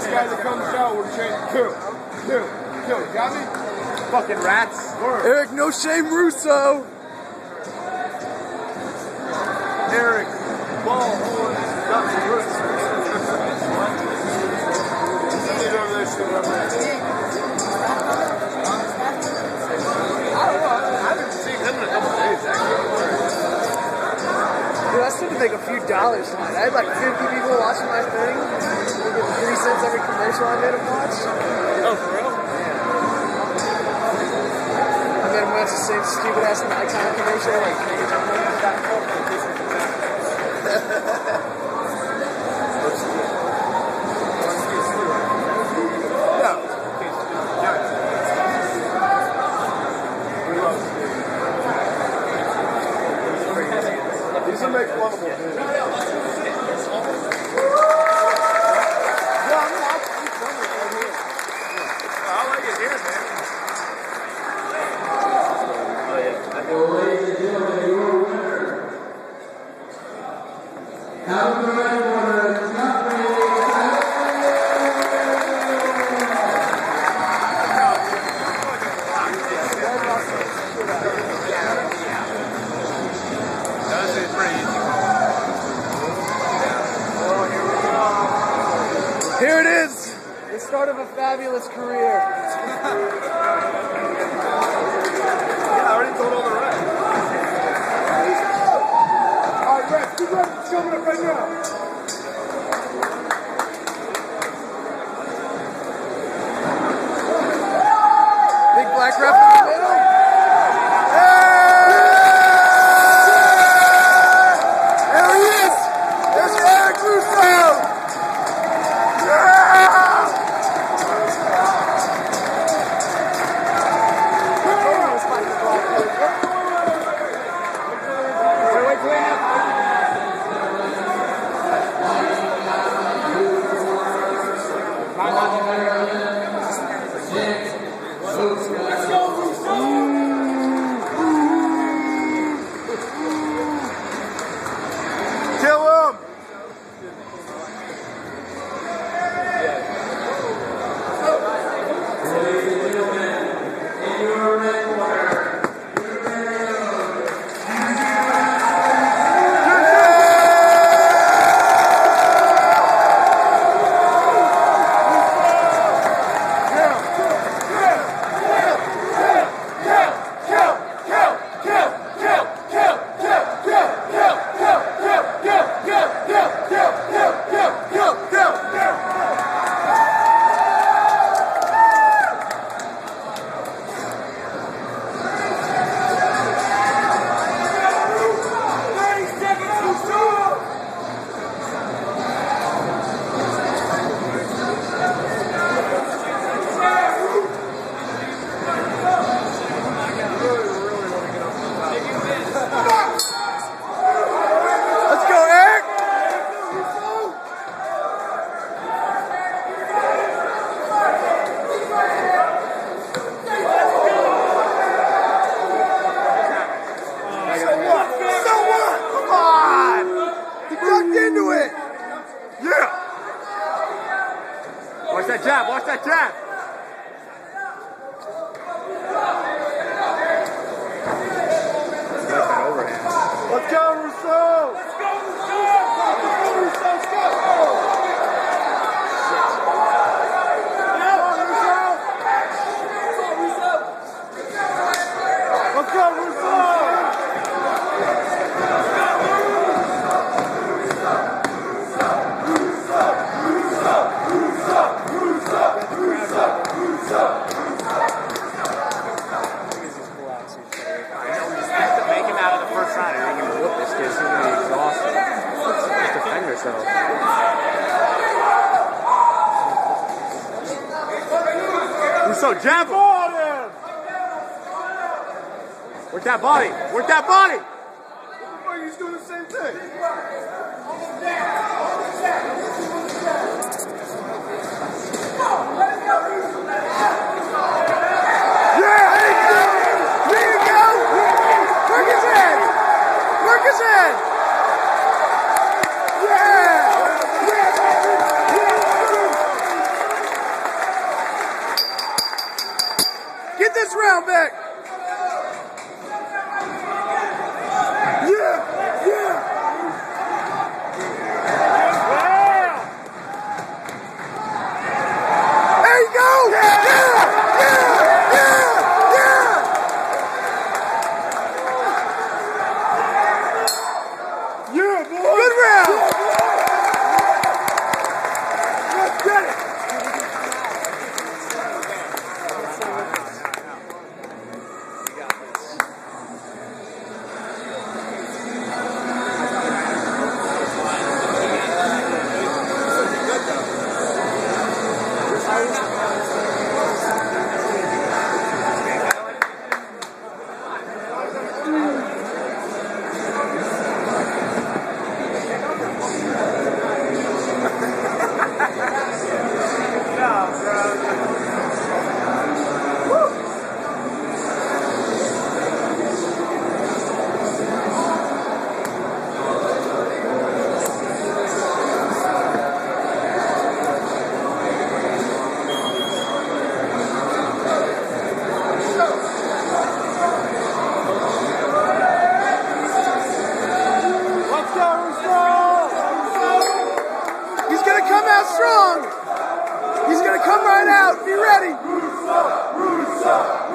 next guy that comes out, we're changing. Kill. Kill. Kill. Got me? Fucking rats. Eric, no shame, Russo. Eric. Ball. Roots. Get over that shit up there. I don't know. I haven't seen him in a couple days, actually. Dude, I started to make a few dollars tonight. I had like 50 people watching my thing. I get three cents every commercial I made them watch. Oh, for real? Yeah. I made them watch the same stupid ass Nikon commercial like These are make fun of them. I like it here, man. That's it, pretty easy. Here it is. The start of a fabulous career. Yeah, I already told all the rest. All right, Rex, keep running. It's coming up right now. Big black rep So what? So what? Come on! He ducked into it! Yeah! Watch that jab. Watch that jab. Let's go, Russo! Let's go, Russo! Let's go, Russo! Let's go, Russo! Make him out of the first round. I think you're gonna whoop this kid. He's gonna be exhausted. Just defend yourself. Russo, jab him. Work that body. Work that body. He's doing the same thing. Get this round back. Yeah. Ready? Rusa! Rusa!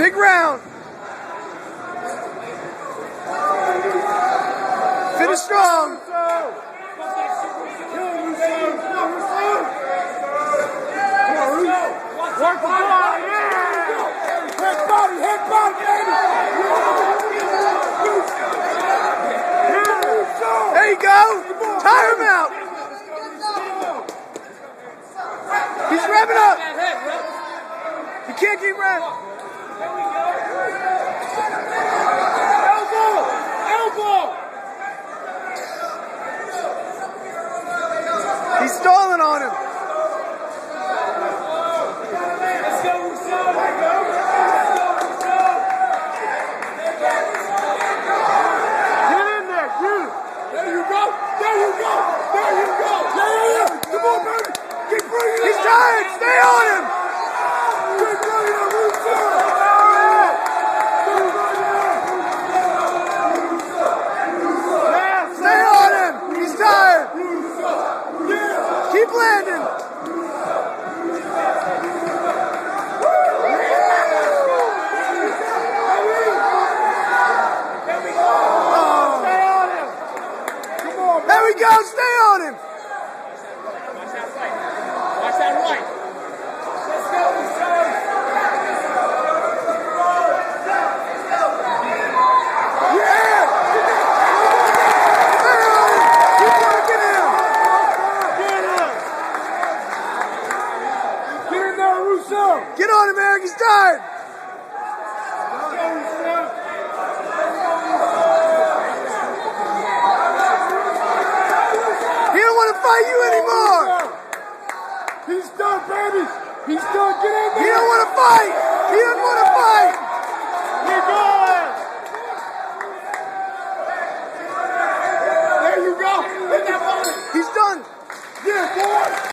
Big round. Finish strong. Head body, head body! There you go! Tire him out! He's revving up! You can't keep revving! He's stalling on him. fight you anymore. He's done, baby. He's done. Get in there. He don't want to fight. He